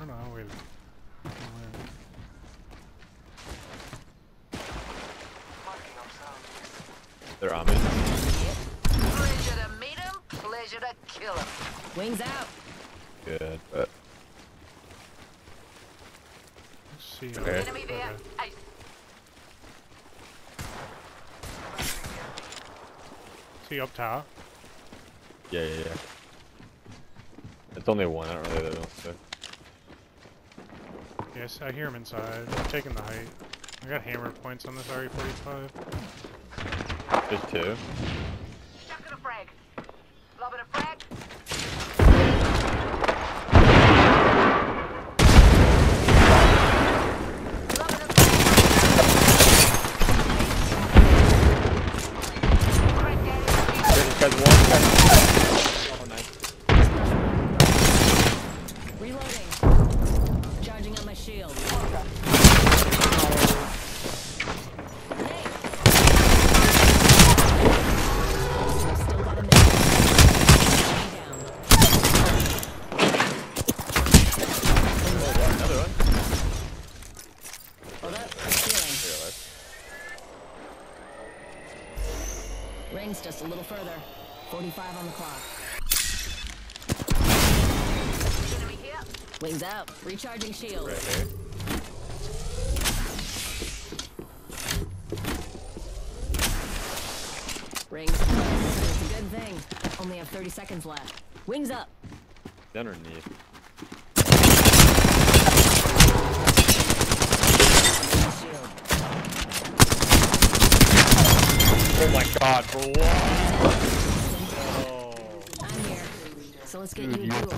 I don't know, wait. They're on me. Pleasure to meet him, pleasure to kill him. Wings out. Good, but Let's see. Okay. Enemy there. Ace. See up top. yeah, yeah, yeah. It's only one. I don't really know. So. Yes, I hear him inside. I'm taking the height. I got hammer points on this RE45. There's two. Chucking a frag. Lobbing a frag. Lobbing a frag. Frag daddy. This guy's one. Oh, nice. Reloading. Charging on my shield. Still got a minute. Down. Another one. Hold up. Healing. Here, let's. Rings just a little further. 45 on the clock. Enemy here. Wings out. Recharging shield. Right here. Rings close. It's a good thing. Only have 30 seconds left. Wings up. He's underneath. Oh my god, for what? Oh. I'm here. So let's get you a duel.